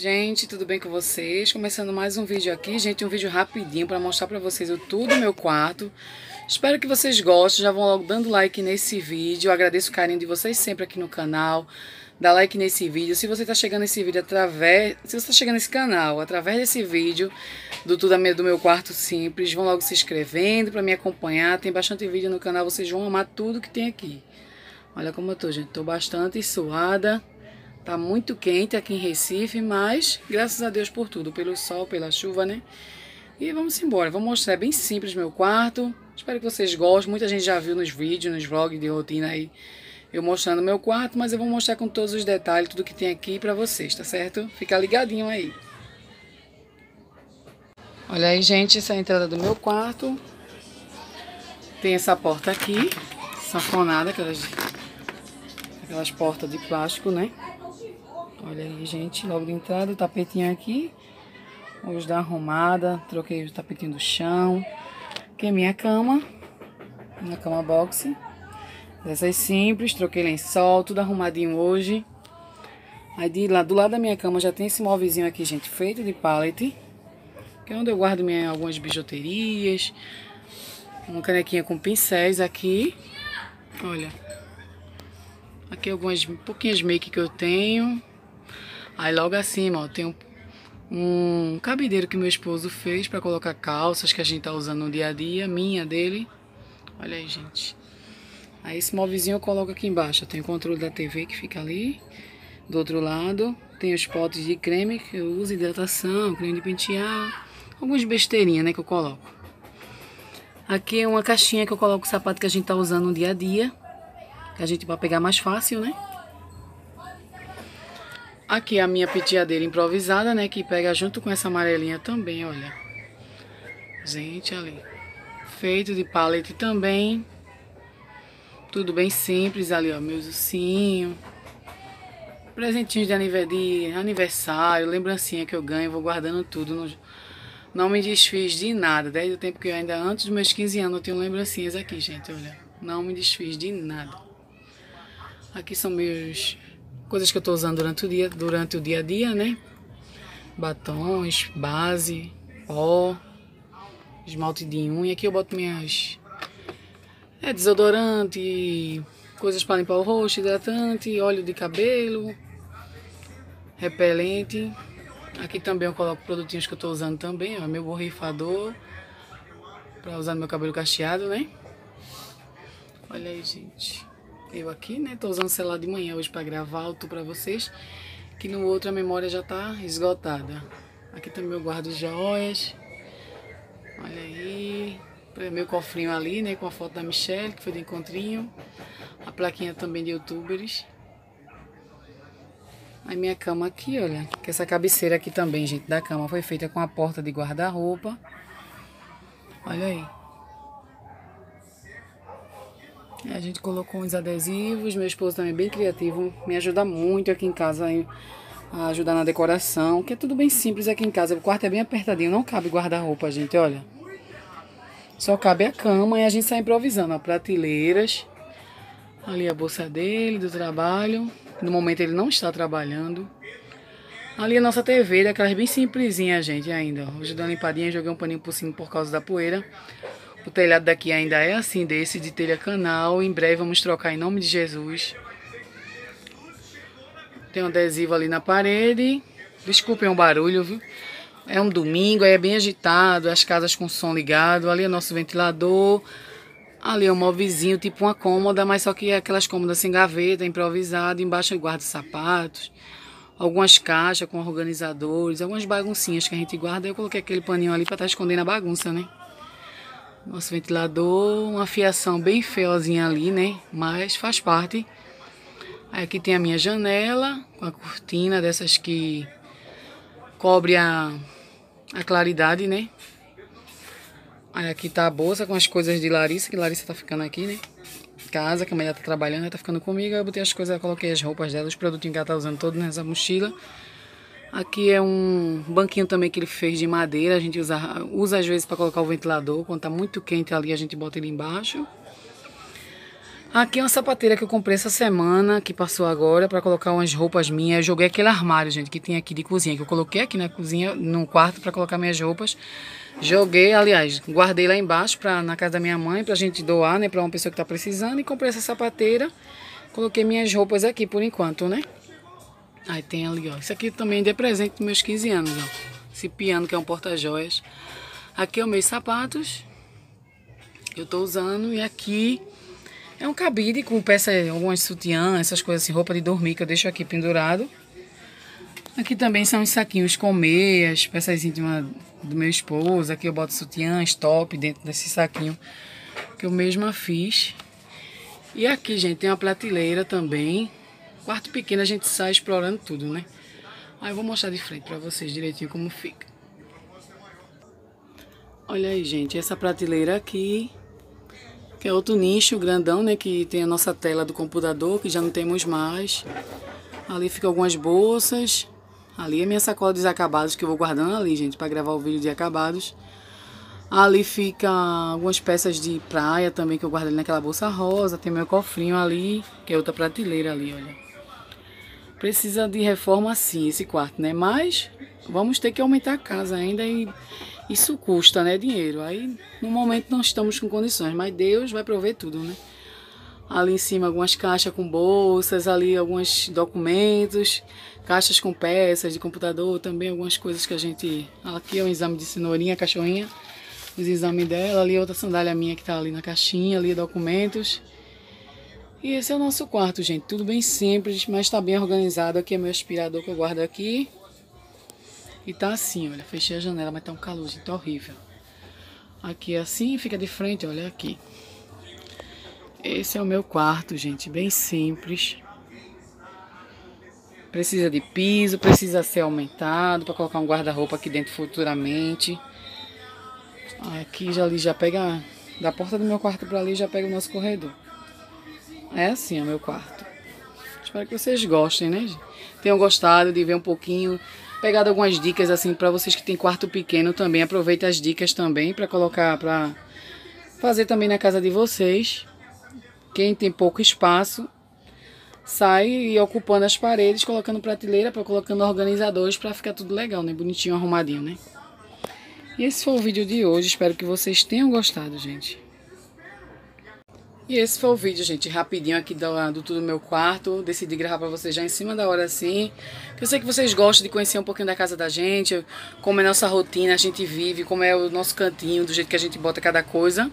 Gente, tudo bem com vocês? Começando mais um vídeo aqui, gente, um vídeo rapidinho para mostrar para vocês o tudo do meu quarto. Espero que vocês gostem, já vão logo dando like nesse vídeo. Agradeço o carinho de vocês sempre aqui no canal. Dá like nesse vídeo. Se você está chegando nesse vídeo através, se você está chegando nesse canal através desse vídeo do tudo do meu quarto simples, vão logo se inscrevendo para me acompanhar. Tem bastante vídeo no canal, vocês vão amar tudo que tem aqui. Olha como eu tô, gente. Tô bastante suada. Tá muito quente aqui em Recife, mas graças a Deus por tudo, pelo sol, pela chuva, né? E vamos embora. Vou mostrar é bem simples meu quarto. Espero que vocês gostem. Muita gente já viu nos vídeos, nos vlogs de rotina aí, eu mostrando meu quarto, mas eu vou mostrar com todos os detalhes, tudo que tem aqui pra vocês, tá certo? Fica ligadinho aí. Olha aí, gente, essa é a entrada do meu quarto. Tem essa porta aqui, sanfonada, aquelas, aquelas portas de plástico, né? Olha aí, gente, logo de entrada, o tapetinho aqui. Hoje da arrumada, troquei o tapetinho do chão. Aqui é minha cama, minha cama boxe. Dessas simples, troquei lençol, tudo arrumadinho hoje. Aí de lá, do lado da minha cama já tem esse móvelzinho aqui, gente, feito de pallet. Que é onde eu guardo minha, algumas bijuterias. Uma canequinha com pincéis aqui. Olha. Aqui algumas pouquinhas make que eu tenho. Aí logo acima, ó, tem um, um cabideiro que meu esposo fez para colocar calças que a gente tá usando no dia a dia, minha, dele. Olha aí, gente. Aí esse móvelzinho eu coloco aqui embaixo. Tem o controle da TV que fica ali. Do outro lado, tem os potes de creme que eu uso, hidratação, creme de pentear. Algumas besteirinhas, né, que eu coloco. Aqui é uma caixinha que eu coloco o sapato que a gente tá usando no dia a dia. Que a gente vai pegar mais fácil, né? Aqui a minha penteadeira improvisada, né? Que pega junto com essa amarelinha também, olha. Gente, ali. Feito de palete também. Tudo bem simples ali, ó. Meus ursinhos. Presentinhos de aniversário, lembrancinha que eu ganho. Vou guardando tudo. No... Não me desfiz de nada. Desde o tempo que eu ainda, antes dos meus 15 anos, eu tenho lembrancinhas aqui, gente, olha. Não me desfiz de nada. Aqui são meus Coisas que eu tô usando durante o dia, durante o dia a dia, né? Batons, base, pó, esmalte de unha. Aqui eu boto minhas... É, desodorante, coisas para limpar o rosto, hidratante, óleo de cabelo, repelente. Aqui também eu coloco produtinhos que eu tô usando também, ó, meu borrifador, para usar no meu cabelo cacheado, né? Olha aí, gente eu aqui, né? Tô usando o celular de manhã hoje para gravar alto para vocês, que no outro a memória já tá esgotada. Aqui também eu guardo joias. Olha aí. Meu cofrinho ali, né? Com a foto da Michelle, que foi de encontrinho. A plaquinha também de youtubers. A minha cama aqui, olha. Que essa cabeceira aqui também, gente, da cama foi feita com a porta de guarda-roupa. Olha aí. A gente colocou uns adesivos, meu esposo também é bem criativo, me ajuda muito aqui em casa a ajudar na decoração, que é tudo bem simples aqui em casa. O quarto é bem apertadinho, não cabe guarda-roupa, gente, olha. Só cabe a cama e a gente sai improvisando, ó, prateleiras. Ali a bolsa dele, do trabalho. No momento ele não está trabalhando. Ali a nossa TV, daquelas bem simplesinha, gente, ainda. Hoje deu uma limpadinha, joguei um paninho por cima por causa da poeira. O telhado daqui ainda é assim, desse de telha canal. Em breve vamos trocar em nome de Jesus. Tem um adesivo ali na parede. Desculpem o barulho, viu? É um domingo, aí é bem agitado, as casas com som ligado. Ali é nosso ventilador. Ali é um móvelzinho, tipo uma cômoda, mas só que é aquelas cômodas sem gaveta, improvisado. Embaixo eu guardo sapatos, algumas caixas com organizadores, algumas baguncinhas que a gente guarda. Eu coloquei aquele paninho ali para estar tá escondendo a bagunça, né? Nosso ventilador, uma fiação bem feiozinha ali, né? Mas faz parte. Aí aqui tem a minha janela, com a cortina dessas que cobre a, a claridade, né? Aí aqui tá a bolsa com as coisas de Larissa, que Larissa tá ficando aqui, né? Casa, que a mulher tá trabalhando, ela tá ficando comigo. Aí eu botei as coisas, coloquei as roupas dela, os produtinhos que ela tá usando todos nessa mochila. Aqui é um banquinho também que ele fez de madeira. A gente usa, usa às vezes para colocar o ventilador. Quando tá muito quente ali, a gente bota ele embaixo. Aqui é uma sapateira que eu comprei essa semana, que passou agora, para colocar umas roupas minhas. Eu joguei aquele armário, gente, que tem aqui de cozinha, que eu coloquei aqui na cozinha, no quarto, para colocar minhas roupas. Joguei, aliás, guardei lá embaixo, pra, na casa da minha mãe, pra gente doar, né, pra uma pessoa que tá precisando. E comprei essa sapateira. Coloquei minhas roupas aqui, por enquanto, né. Aí tem ali, ó. Isso aqui também dei presente dos meus 15 anos, ó. Esse piano que é um porta-joias. Aqui é os meus sapatos. Eu tô usando. E aqui é um cabide com peça, algumas sutiã, essas coisas assim, roupa de dormir que eu deixo aqui pendurado. Aqui também são os saquinhos com meias, peças íntimas do meu esposo. Aqui eu boto sutiã, top dentro desse saquinho que eu mesma fiz. E aqui, gente, tem uma prateleira também. Quarto pequeno, a gente sai explorando tudo, né? Aí eu vou mostrar de frente pra vocês direitinho como fica. Olha aí, gente, essa prateleira aqui que é outro nicho grandão, né? Que tem a nossa tela do computador, que já não temos mais. Ali ficam algumas bolsas. Ali é minha sacola de acabados que eu vou guardando ali, gente, para gravar o vídeo de acabados. Ali fica algumas peças de praia também que eu guardo ali naquela bolsa rosa. Tem meu cofrinho ali, que é outra prateleira ali, olha. Precisa de reforma sim esse quarto, né? Mas vamos ter que aumentar a casa ainda e isso custa, né, dinheiro. Aí, no momento, não estamos com condições, mas Deus vai prover tudo, né? Ali em cima, algumas caixas com bolsas, ali alguns documentos, caixas com peças de computador, também algumas coisas que a gente... Aqui é um exame de cenourinha, cachorrinha, os exames dela. Ali outra sandália minha que tá ali na caixinha, ali documentos. E esse é o nosso quarto, gente. Tudo bem simples, mas tá bem organizado. Aqui é meu aspirador que eu guardo aqui. E tá assim, olha, fechei a janela, mas tá um calor, gente, tá horrível. Aqui é assim, fica de frente, olha aqui. Esse é o meu quarto, gente, bem simples. Precisa de piso, precisa ser aumentado para colocar um guarda-roupa aqui dentro futuramente. Aqui já ali já pega da porta do meu quarto para ali já pega o nosso corredor. É assim o meu quarto. Espero que vocês gostem, né? Tenham gostado de ver um pouquinho pegado algumas dicas assim para vocês que tem quarto pequeno também. Aproveita as dicas também para colocar para fazer também na casa de vocês. Quem tem pouco espaço, sai ocupando as paredes, colocando prateleira, para colocando organizadores para ficar tudo legal, né? Bonitinho, arrumadinho, né? E esse foi o vídeo de hoje. Espero que vocês tenham gostado, gente. E esse foi o vídeo, gente, rapidinho aqui do, do Tudo Meu Quarto. Decidi gravar pra vocês já em cima da hora assim. Eu sei que vocês gostam de conhecer um pouquinho da casa da gente, como é nossa rotina, a gente vive, como é o nosso cantinho, do jeito que a gente bota cada coisa.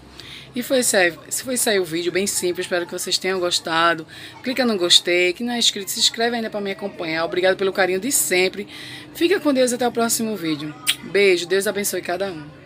E foi isso aí, foi isso aí o vídeo, bem simples, espero que vocês tenham gostado. Clica no gostei, que não é inscrito, se inscreve ainda para me acompanhar. Obrigado pelo carinho de sempre. Fica com Deus até o próximo vídeo. Beijo, Deus abençoe cada um.